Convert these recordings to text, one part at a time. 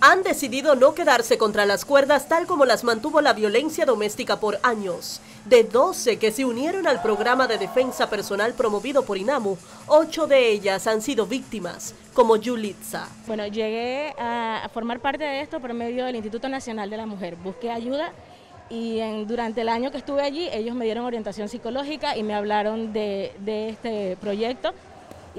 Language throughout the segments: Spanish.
han decidido no quedarse contra las cuerdas tal como las mantuvo la violencia doméstica por años. De 12 que se unieron al programa de defensa personal promovido por INAMU, 8 de ellas han sido víctimas, como Yulitza. Bueno, llegué a formar parte de esto por medio del Instituto Nacional de la Mujer. Busqué ayuda y durante el año que estuve allí ellos me dieron orientación psicológica y me hablaron de, de este proyecto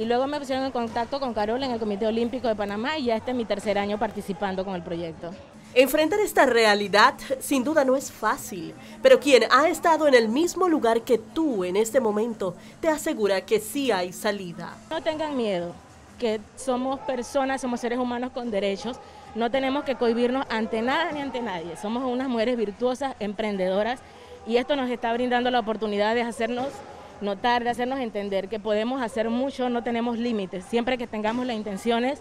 y luego me pusieron en contacto con Carol en el Comité Olímpico de Panamá y ya este es mi tercer año participando con el proyecto. Enfrentar esta realidad sin duda no es fácil, pero quien ha estado en el mismo lugar que tú en este momento te asegura que sí hay salida. No tengan miedo, que somos personas, somos seres humanos con derechos, no tenemos que cohibirnos ante nada ni ante nadie, somos unas mujeres virtuosas, emprendedoras y esto nos está brindando la oportunidad de hacernos notar, de hacernos entender que podemos hacer mucho, no tenemos límites. Siempre que tengamos las intenciones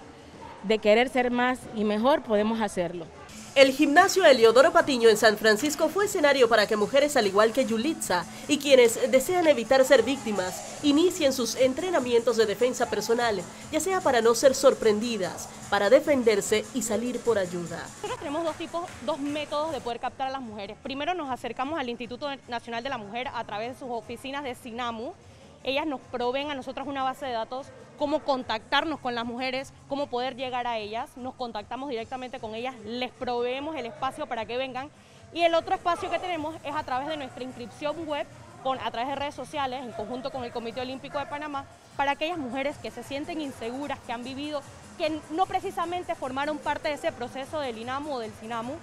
de querer ser más y mejor, podemos hacerlo. El gimnasio Eliodoro Patiño en San Francisco fue escenario para que mujeres al igual que Yulitza y quienes desean evitar ser víctimas inicien sus entrenamientos de defensa personal, ya sea para no ser sorprendidas, para defenderse y salir por ayuda. Nosotros tenemos dos tipos, dos métodos de poder captar a las mujeres. Primero nos acercamos al Instituto Nacional de la Mujer a través de sus oficinas de SINAMU, ellas nos proveen a nosotros una base de datos, cómo contactarnos con las mujeres, cómo poder llegar a ellas, nos contactamos directamente con ellas, les proveemos el espacio para que vengan. Y el otro espacio que tenemos es a través de nuestra inscripción web, con, a través de redes sociales, en conjunto con el Comité Olímpico de Panamá, para aquellas mujeres que se sienten inseguras, que han vivido, que no precisamente formaron parte de ese proceso del INAMU o del SINAMU,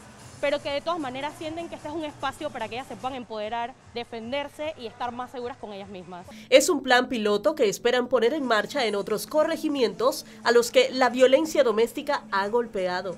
pero que de todas maneras sienten que este es un espacio para que ellas se puedan empoderar, defenderse y estar más seguras con ellas mismas. Es un plan piloto que esperan poner en marcha en otros corregimientos a los que la violencia doméstica ha golpeado.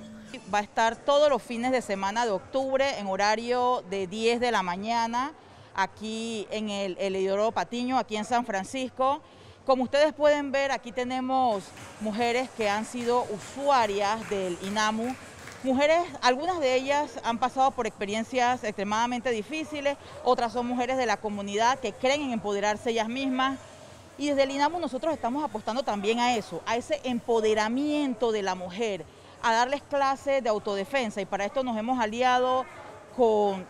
Va a estar todos los fines de semana de octubre en horario de 10 de la mañana aquí en el, el Patiño, aquí en San Francisco. Como ustedes pueden ver, aquí tenemos mujeres que han sido usuarias del INAMU Mujeres, algunas de ellas han pasado por experiencias extremadamente difíciles, otras son mujeres de la comunidad que creen en empoderarse ellas mismas. Y desde el INAMU nosotros estamos apostando también a eso, a ese empoderamiento de la mujer, a darles clases de autodefensa. Y para esto nos hemos aliado con,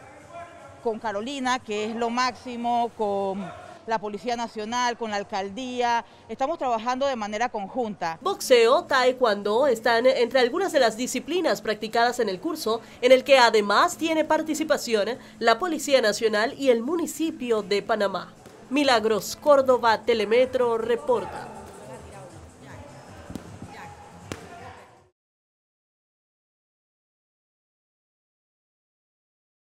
con Carolina, que es lo máximo, con la Policía Nacional, con la Alcaldía. Estamos trabajando de manera conjunta. Boxeo, taekwondo están entre algunas de las disciplinas practicadas en el curso, en el que además tiene participación la Policía Nacional y el municipio de Panamá. Milagros Córdoba, Telemetro, reporta.